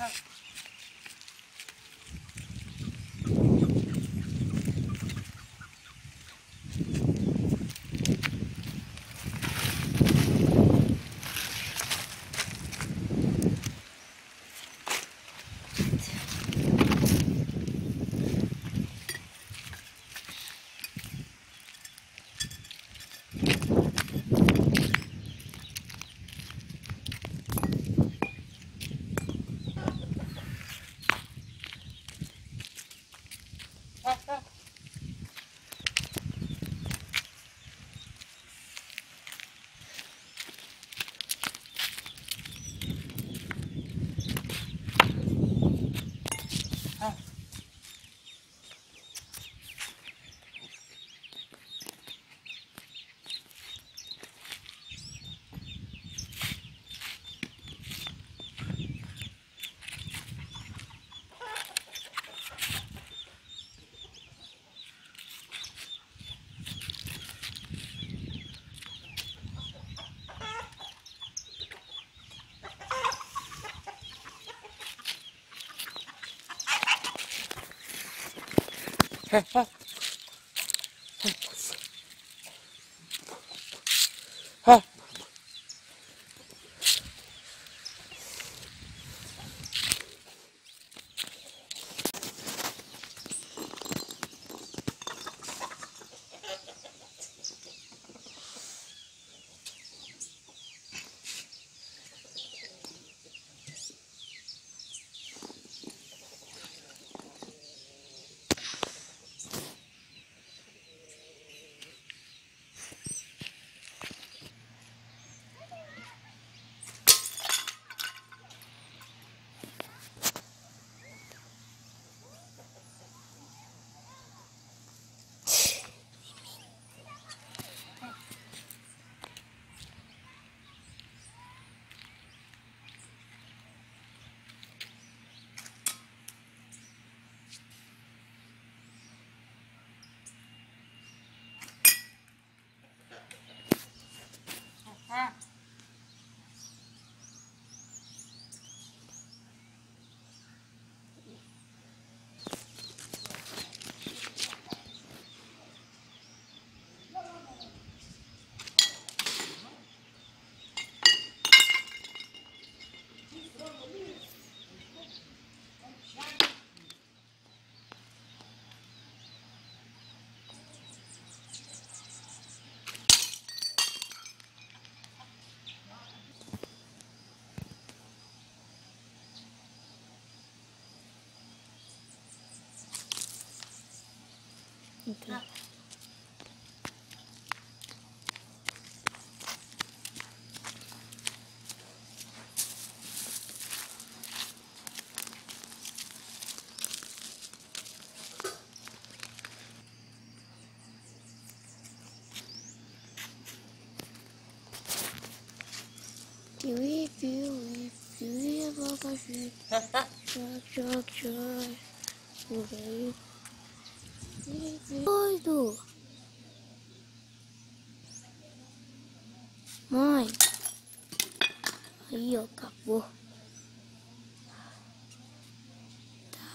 Go. 开 饭 Yeah. Okay. we, Chewy, we chewy, chewy, chewy, chewy, chewy, chewy, chewy, Doido. Mãe. Aí, ó, acabou.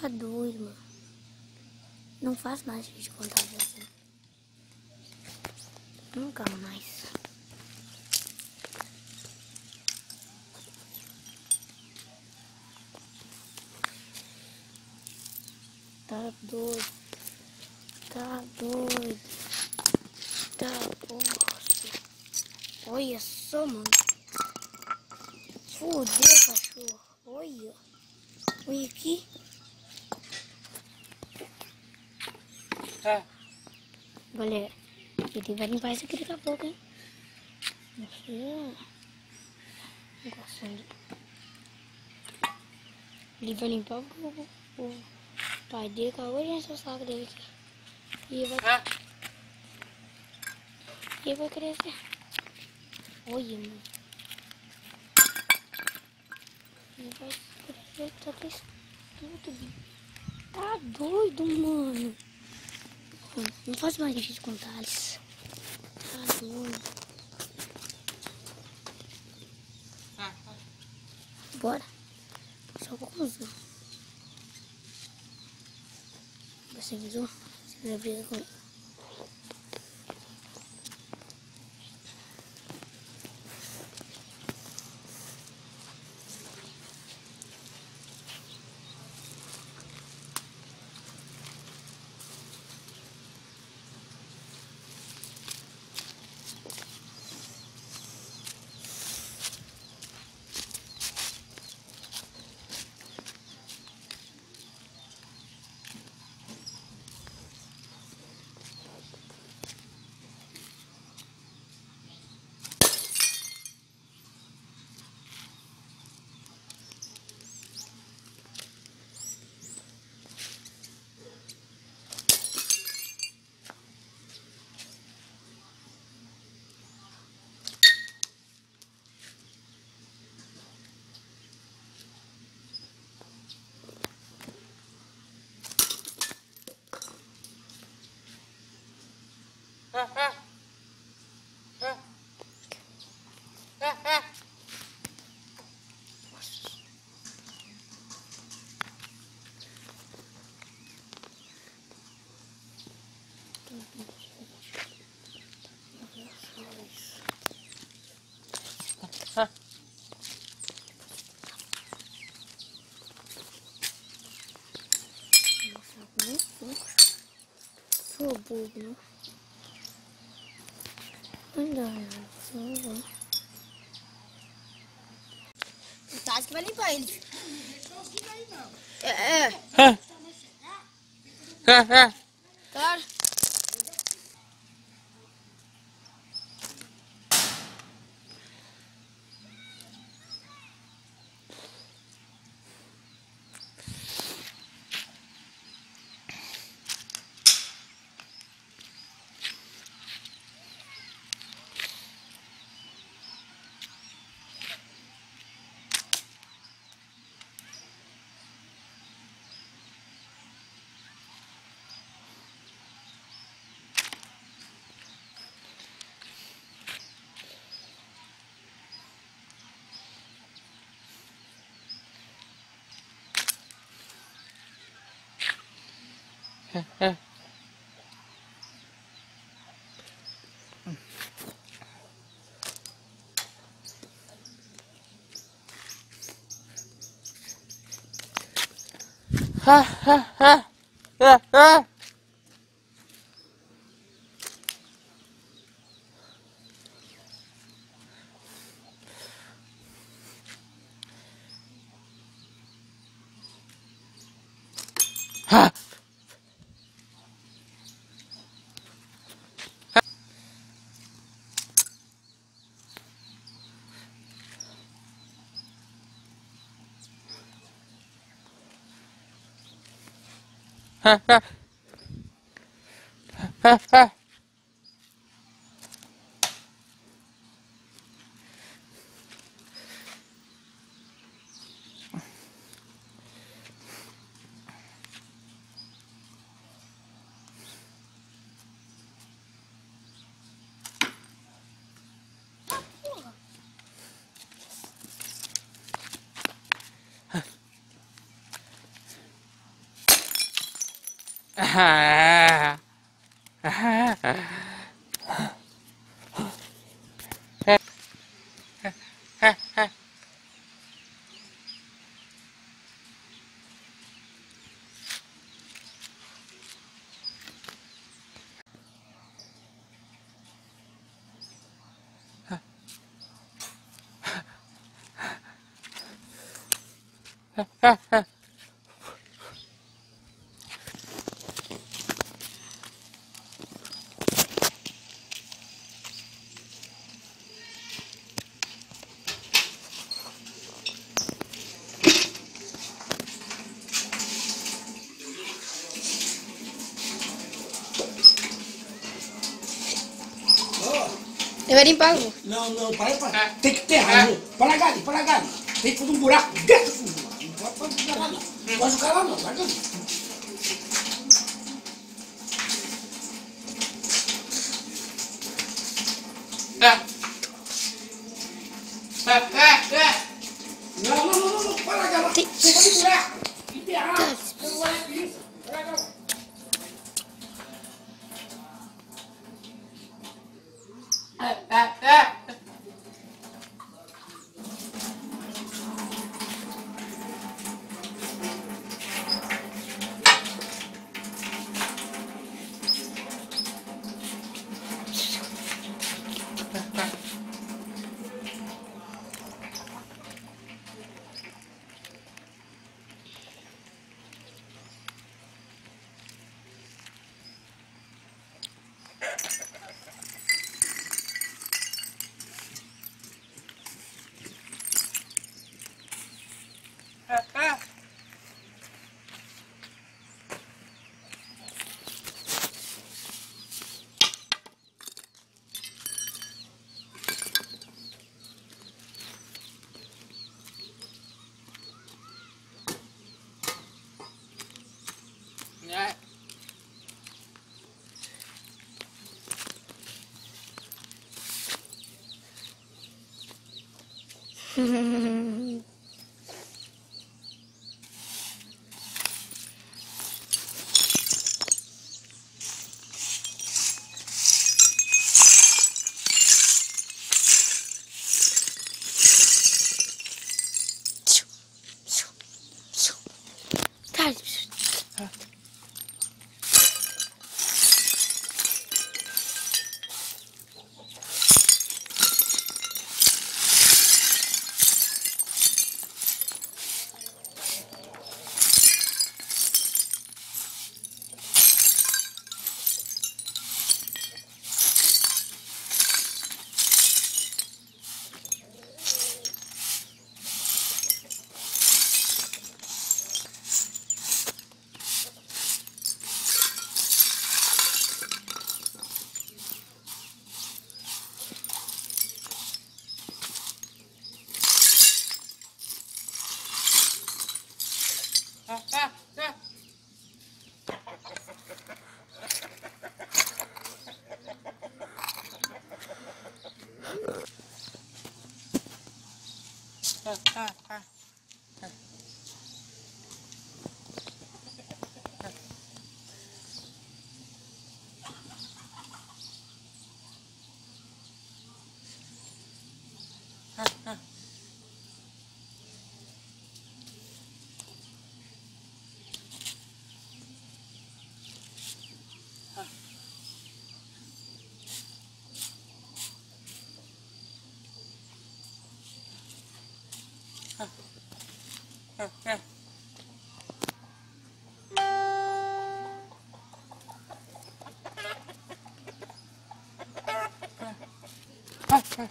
Tá doido, mano. Não faço mais vídeo contar você. Nunca mais. Tá doido. Tá doido. Tá osso. Olha só, mano. Fudeu, cachorro. Olha. Olha aqui. É. Galera, ele vai limpar isso aqui daqui a pouco, hein? Uhum. Nossa. Gostando. Ele vai limpar o, o, o pai dele com a origem do saco dele aqui. E vai, e vai crescer. Olha, mano. E vai crescer todo isso. Tudo. Tá doido, mano. Não faz mais vídeo com Thales. Tá doido. Bora. Só conclusão. Você visou? mobil. Brigar O Tati que vai limpar eles. É, é. Ah. Ah, ah. 하하하. 하하. Ha! ha ha ha ha à. À. Ha ha ha. Limpar, vô. Não, não, para, para. Tem que ter raiva. Para lá, Gali, para lá, Gali. Tem que fazer um buraco dentro do fundo. Não pode fazer nada. Não gosto do cara não, vai daqui. Não, não, não, não, não, para cá, Tem- você vai enterrar. Enterrar. Isso. Vai cá. 嘿嘿嘿嘿看看看 Huh.